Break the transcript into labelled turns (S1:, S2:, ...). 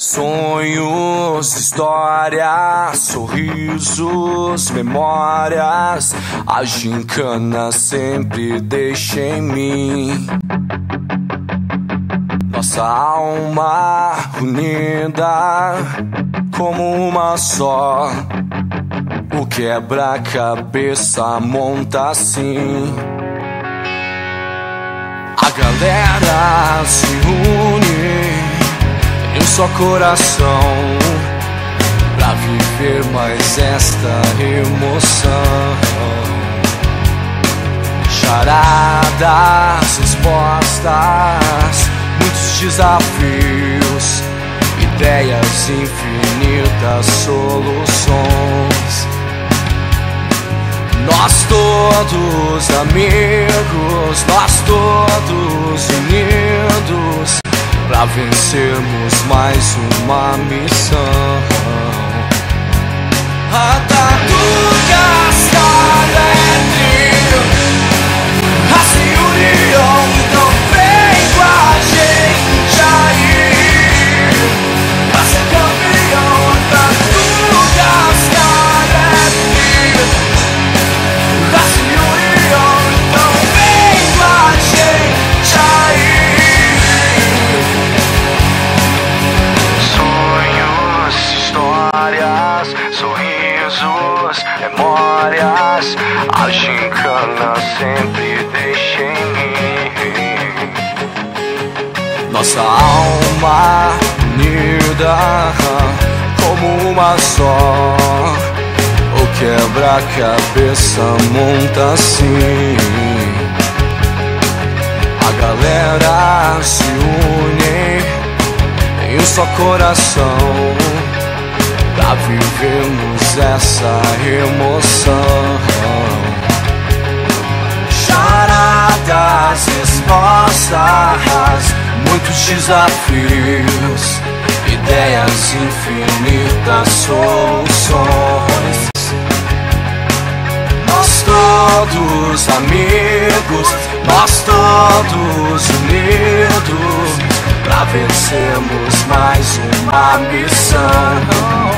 S1: Sonhos, histórias, sorrisos, memórias, a gincana sempre deixa em mim. Nossa alma unida como uma só. O quebra-cabeça monta assim. A galera se só coração pra viver mais esta emoção. Charadas, respostas, muitos desafios, ideias infinitas, soluções. Nós todos amigos, nós todos Pra vencermos mais uma missão. A tatu sorrisos, memórias A gincana sempre deixa em mim. Nossa alma unida como uma só. O quebra-cabeça monta assim. A galera se une em um só coração Pra vivermos essa emoção Charadas, respostas Muitos desafios Ideias infinitas, soluções nós todos amigos, nós todos unidos, pra vencermos mais uma missão.